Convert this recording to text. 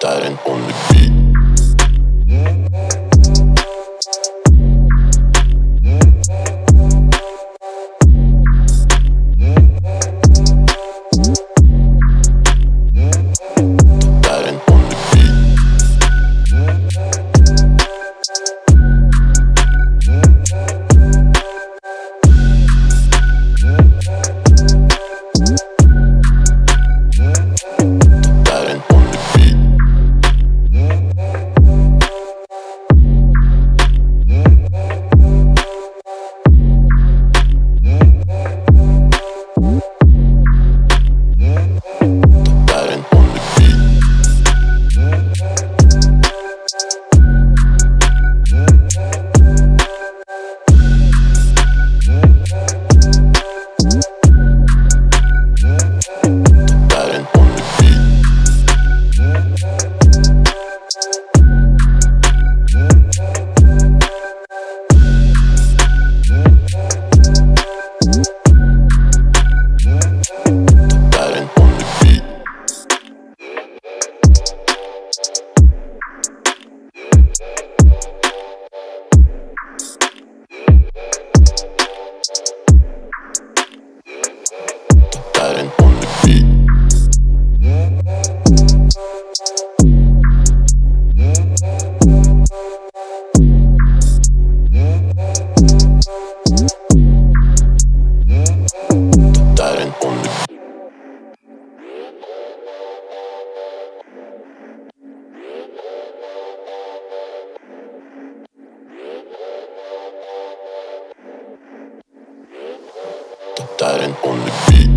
Dying on the beat. Baron on the beat.